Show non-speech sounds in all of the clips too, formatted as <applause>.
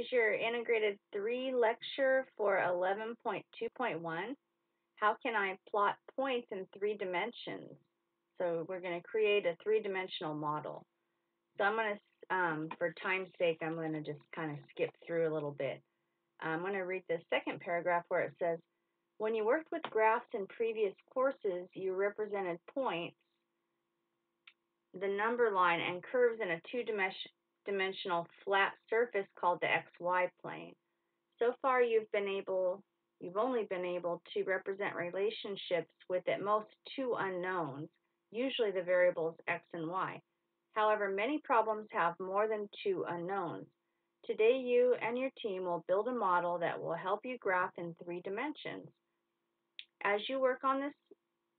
is your integrated 3 lecture for 11.2.1. How can I plot points in three dimensions? So we're going to create a three-dimensional model. So I'm going to, um, for time's sake, I'm going to just kind of skip through a little bit. I'm going to read the second paragraph where it says, when you worked with graphs in previous courses, you represented points, the number line, and curves in a two-dimensional flat surface called the xy plane. So far, you've been able, you've only been able to represent relationships with at most two unknowns, usually the variables x and y. However, many problems have more than two unknowns. Today, you and your team will build a model that will help you graph in three dimensions. As you work on this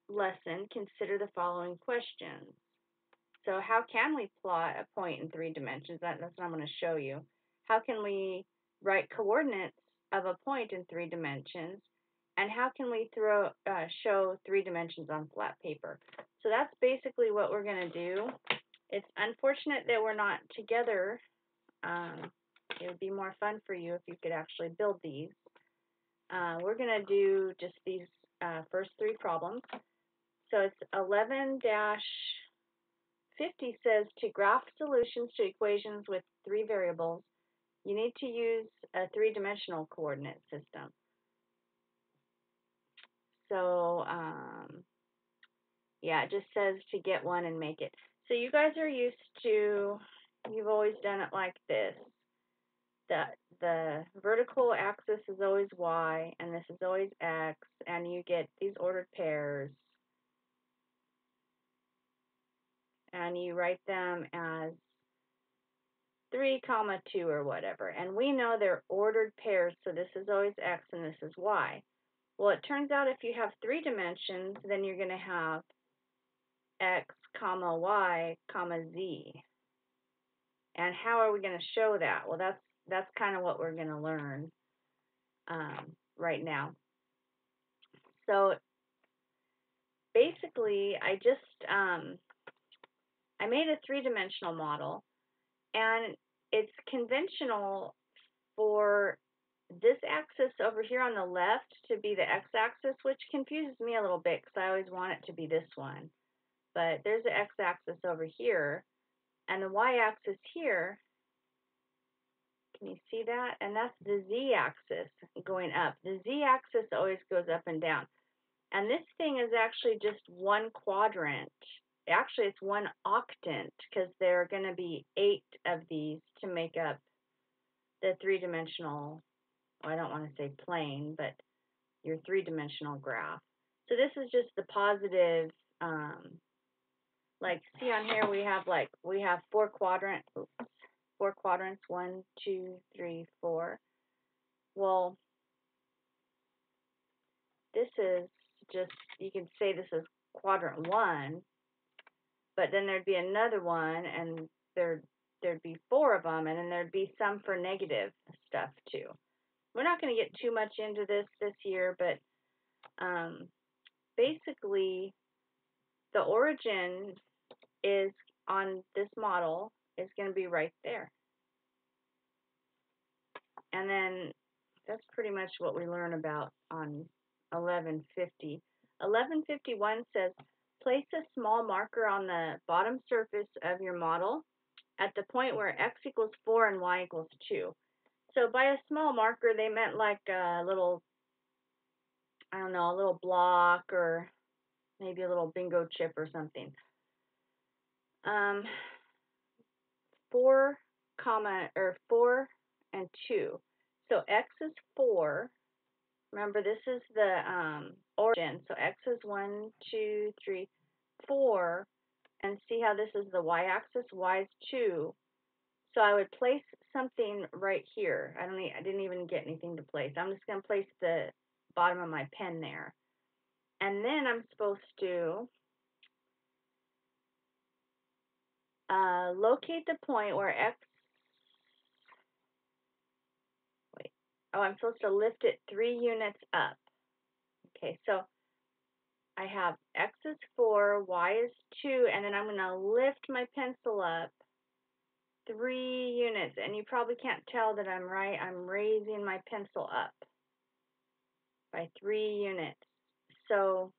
lesson, consider the following questions. So how can we plot a point in three dimensions? That, that's what I'm going to show you. How can we write coordinates of a point in three dimensions? And how can we throw uh, show three dimensions on flat paper? So that's basically what we're going to do. It's unfortunate that we're not together. Um, it would be more fun for you if you could actually build these. Uh, we're going to do just these uh, first three problems. So it's 11 50 says to graph solutions to equations with three variables, you need to use a three-dimensional coordinate system. So, um, yeah, it just says to get one and make it. So you guys are used to, you've always done it like this. The, the vertical axis is always y, and this is always x, and you get these ordered pairs. And you write them as 3 comma 2 or whatever. And we know they're ordered pairs, so this is always x and this is y. Well, it turns out if you have three dimensions, then you're going to have x comma y comma z. And how are we going to show that? Well, that's that's kind of what we're going to learn um, right now. So basically, I just um, I made a three-dimensional model, and it's conventional for this axis over here on the left to be the x-axis, which confuses me a little bit because I always want it to be this one. But there's the x-axis over here, and the y-axis here, can you see that? And that's the z-axis going up. The z-axis always goes up and down. And this thing is actually just one quadrant actually it's one octant because there are going to be eight of these to make up the three-dimensional, well, I don't want to say plane, but your three-dimensional graph. So this is just the positive, um, like see on here we have like, we have four quadrant, oops, four quadrants, one, two, three, four. Well, this is just, you can say this is quadrant one, but then there'd be another one and there'd there'd be four of them and then there'd be some for negative stuff too. We're not going to get too much into this this year but um, basically the origin is on this model is going to be right there. And then that's pretty much what we learn about on 1150 1151 says Place a small marker on the bottom surface of your model at the point where x equals 4 and y equals 2. So by a small marker, they meant like a little, I don't know, a little block or maybe a little bingo chip or something. Um, 4 comma, or 4 and 2. So x is 4. Remember, this is the um, origin. So x is 1, 2, 3, 4. And see how this is the y-axis? y is 2. So I would place something right here. I don't. Need, I didn't even get anything to place. I'm just going to place the bottom of my pen there. And then I'm supposed to uh, locate the point where x, wait, oh, I'm supposed to lift it three units up. Okay, so I have x is 4, y is 2, and then I'm going to lift my pencil up three units, and you probably can't tell that I'm right. I'm raising my pencil up by three units. So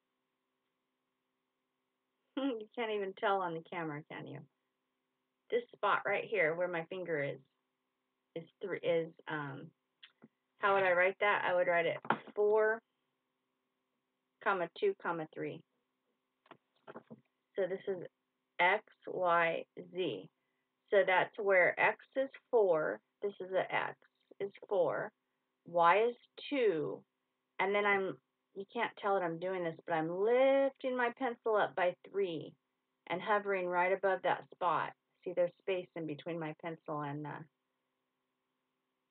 <laughs> you can't even tell on the camera, can you? This spot right here where my finger is is three is um how would I write that? I would write it four comma two comma three. So this is x, y, z. So that's where x is 4, this is x is 4, y is 2, and then I'm, you can't tell that I'm doing this, but I'm lifting my pencil up by 3 and hovering right above that spot. See, there's space in between my pencil and the,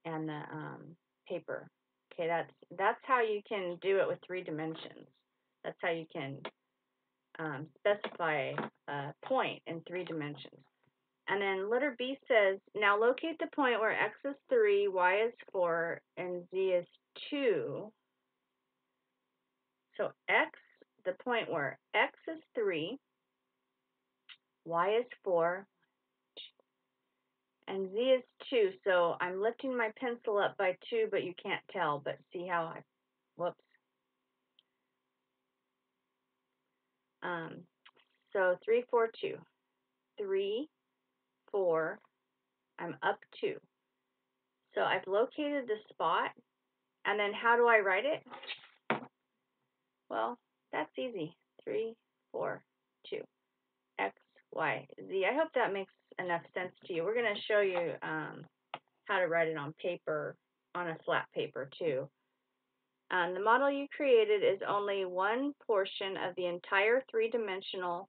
and the um, paper. Okay, that's, that's how you can do it with three dimensions. That's how you can um, specify a point in three dimensions. And then letter B says, now locate the point where x is 3, y is 4, and z is 2. So x, the point where x is 3, y is 4, and z is 2. So I'm lifting my pencil up by 2, but you can't tell. But see how I, whoops. Um, so 3, 4, 2. 3, 4, I'm up 2. So I've located the spot, and then how do I write it? Well, that's easy. Three, four, two. X, Y, Z. I hope that makes enough sense to you. We're going to show you um, how to write it on paper, on a flat paper too. Um, the model you created is only one portion of the entire three-dimensional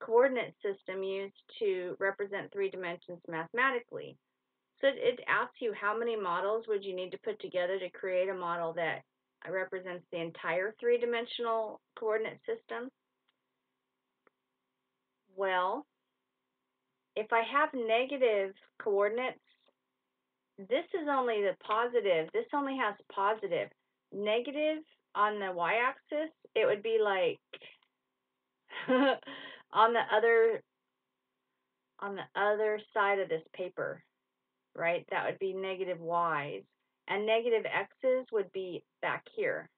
coordinate system used to represent three dimensions mathematically. So it asks you how many models would you need to put together to create a model that represents the entire three-dimensional coordinate system. Well, if I have negative coordinates, this is only the positive. This only has positive. Negative on the y-axis, it would be like <laughs> on the other on the other side of this paper, right? That would be negative y's. And negative x's would be back here.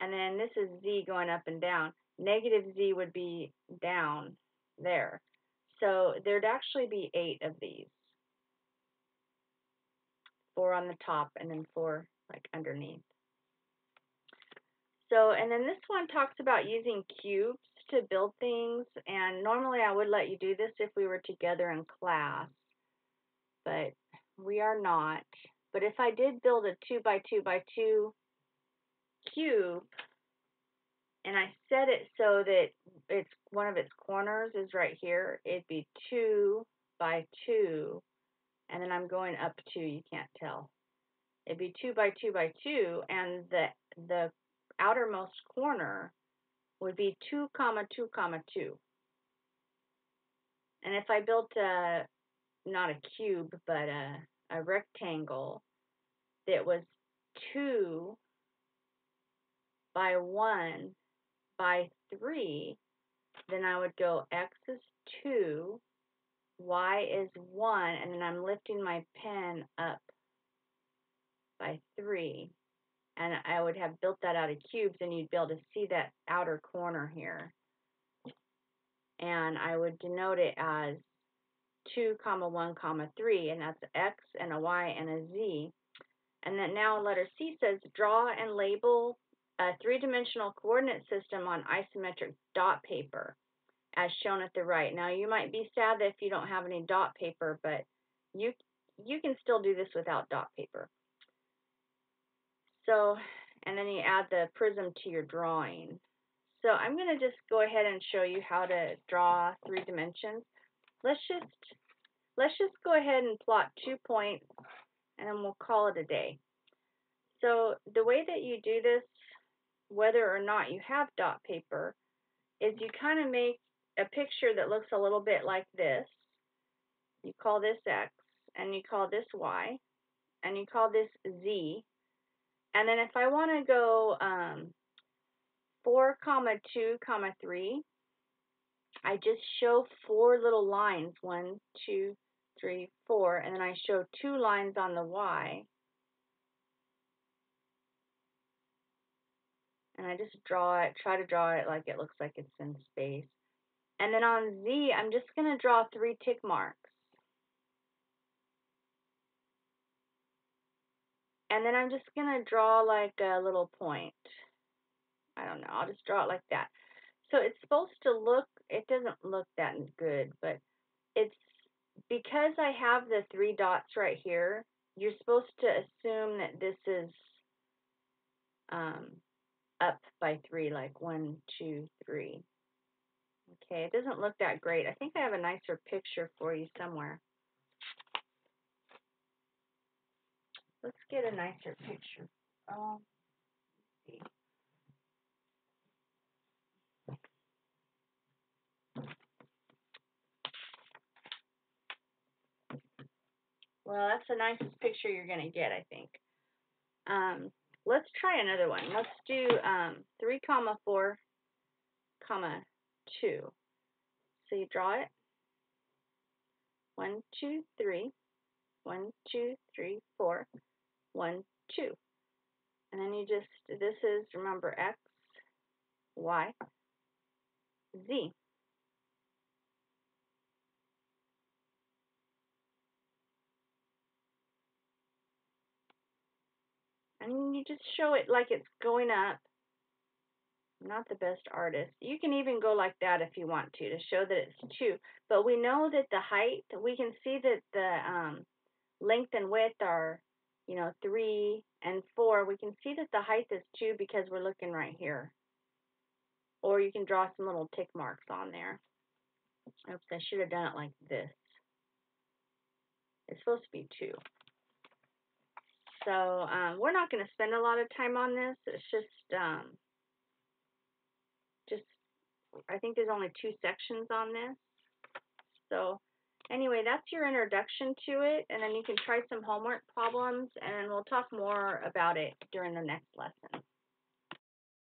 And then this is z going up and down. Negative z would be down there. So there'd actually be eight of these. Four on the top and then four like underneath. So, and then this one talks about using cubes to build things, and normally I would let you do this if we were together in class, but we are not. But if I did build a 2 by 2 by 2 cube, and I set it so that it's one of its corners is right here, it'd be 2 by 2, and then I'm going up 2, you can't tell. It'd be 2 by 2 by 2, and the, the outermost corner would be 2 comma 2 comma 2. And if I built a, not a cube, but a, a rectangle that was 2 by 1 by 3, then I would go x is 2, y is 1, and then I'm lifting my pen up by 3 and I would have built that out of cubes and you'd be able to see that outer corner here. And I would denote it as 2 comma 1 comma 3 and that's x and a y and a z. And then now letter C says draw and label a three-dimensional coordinate system on isometric dot paper as shown at the right. Now you might be sad if you don't have any dot paper, but you you can still do this without dot paper. So, and then you add the prism to your drawing. So I'm going to just go ahead and show you how to draw three dimensions. Let's just, let's just go ahead and plot two points and then we'll call it a day. So the way that you do this, whether or not you have dot paper, is you kind of make a picture that looks a little bit like this. You call this X, and you call this Y, and you call this Z, and then if I want to go um, 4 comma 2 comma 3, I just show four little lines, one, two, three, four, and then I show two lines on the Y. And I just draw it, try to draw it like it looks like it's in space. And then on Z, I'm just going to draw three tick marks. And then I'm just going to draw like a little point. I don't know, I'll just draw it like that. So it's supposed to look, it doesn't look that good, but it's because I have the three dots right here, you're supposed to assume that this is um, up by three, like one, two, three. Okay, it doesn't look that great. I think I have a nicer picture for you somewhere. Let's get a nicer picture. Um, see. Well, that's the nicest picture you're going to get, I think. Um, let's try another one. Let's do um, 3 comma 4 comma 2. So you draw it. 1, 2, 3. 1, 2, 3, 4. 1, 2. And then you just, this is, remember, X, Y, Z. and you just show it like it's going up. I'm not the best artist. You can even go like that if you want to, to show that it's 2. But we know that the height, we can see that the um, length and width are, you know, 3 and 4. We can see that the height is 2 because we're looking right here. Or you can draw some little tick marks on there. Oops, I should have done it like this. It's supposed to be 2. So um, we're not going to spend a lot of time on this. It's just, um, just I think there's only two sections on this. So anyway, that's your introduction to it, and then you can try some homework problems, and we'll talk more about it during the next lesson.